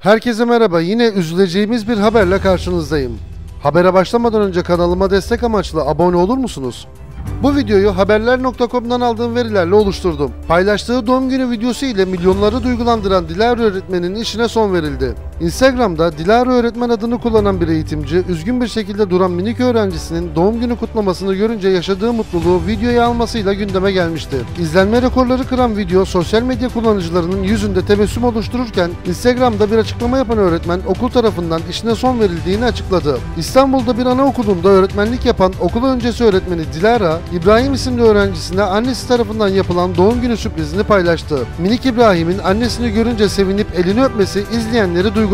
Herkese merhaba. Yine üzüleceğimiz bir haberle karşınızdayım. Habere başlamadan önce kanalıma destek amaçlı abone olur musunuz? Bu videoyu haberler.com'dan aldığım verilerle oluşturdum. Paylaştığı doğum günü videosu ile milyonları duygulandıran Dilara öğretmenin işine son verildi. Instagram'da Dilara öğretmen adını kullanan bir eğitimci, üzgün bir şekilde duran minik öğrencisinin doğum günü kutlamasını görünce yaşadığı mutluluğu videoya almasıyla gündeme gelmişti. İzlenme rekorları kıran video sosyal medya kullanıcılarının yüzünde tebessüm oluştururken Instagram'da bir açıklama yapan öğretmen okul tarafından işine son verildiğini açıkladı. İstanbul'da bir anaokulunda öğretmenlik yapan okul öncesi öğretmeni Dilara, İbrahim isimli öğrencisine annesi tarafından yapılan doğum günü sürprizini paylaştı. Minik İbrahim'in annesini görünce sevinip elini öpmesi izleyenleri duygulandırdı.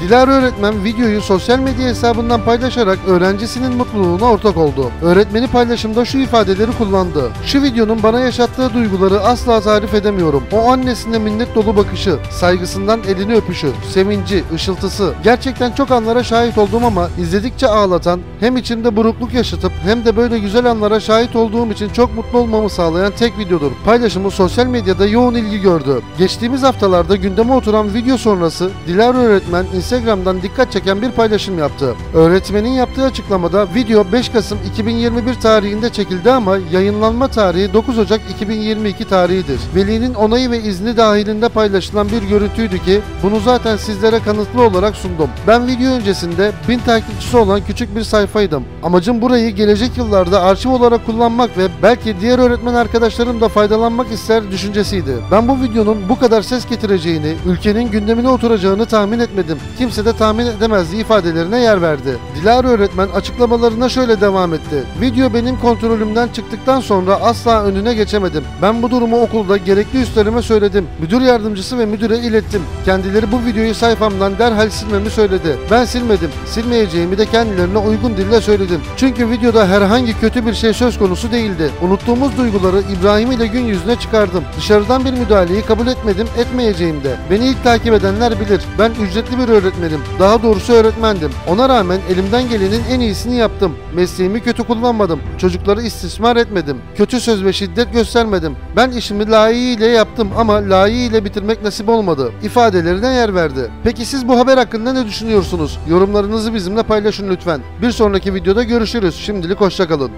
Dilara öğretmen videoyu sosyal medya hesabından paylaşarak öğrencisinin mutluluğuna ortak oldu. Öğretmeni paylaşımda şu ifadeleri kullandı. Şu videonun bana yaşattığı duyguları asla tarif edemiyorum. O annesine minnet dolu bakışı, saygısından elini öpüşü, sevinci, ışıltısı. Gerçekten çok anlara şahit oldum ama izledikçe ağlatan, hem içimde burukluk yaşatıp hem de böyle güzel anlara şahit olduğum için çok mutlu olmamı sağlayan tek videodur. Paylaşımı sosyal medyada yoğun ilgi gördü. Geçtiğimiz haftalarda gündeme oturan video sonrası Dilara öğretmen Instagram'dan dikkat çeken bir paylaşım yaptı. Öğretmenin yaptığı açıklamada video 5 Kasım 2021 tarihinde çekildi ama yayınlanma tarihi 9 Ocak 2022 tarihidir. Velinin onayı ve izni dahilinde paylaşılan bir görüntüydü ki bunu zaten sizlere kanıtlı olarak sundum. Ben video öncesinde 1000 takipçisi olan küçük bir sayfaydım. Amacım burayı gelecek yıllarda arşiv olarak kullanmak ve belki diğer öğretmen arkadaşlarım da faydalanmak ister düşüncesiydi. Ben bu videonun bu kadar ses getireceğini, ülkenin gündemine oturacağını tahmin etmedim. Kimse de tahmin edemezdi ifadelerine yer verdi. Dilara öğretmen açıklamalarına şöyle devam etti. Video benim kontrolümden çıktıktan sonra asla önüne geçemedim. Ben bu durumu okulda gerekli üstlerime söyledim. Müdür yardımcısı ve müdüre ilettim. Kendileri bu videoyu sayfamdan derhal silmemi söyledi. Ben silmedim. Silmeyeceğimi de kendilerine uygun dille söyledim. Çünkü videoda herhangi kötü bir şey söz konusu değildi. Unuttuğumuz duyguları İbrahim ile gün yüzüne çıkardım. Dışarıdan bir müdahaleyi kabul etmedim, etmeyeceğim de. Beni ilk takip edenler bilir. Ben ücretli bir öğretmenim. Daha doğrusu öğretmendim. Ona rağmen elimden gelenin en iyisini yaptım. Mesleğimi kötü kullanmadım. Çocukları istismar etmedim. Kötü söz ve şiddet göstermedim. Ben işimi layığıyla yaptım ama layığıyla bitirmek nasip olmadı. İfadelerine yer verdi. Peki siz bu haber hakkında ne düşünüyorsunuz? Yorumlarınızı bizimle paylaşın lütfen. Bir sonraki videoda görüşürüz. Şimdilik hoşçakalın.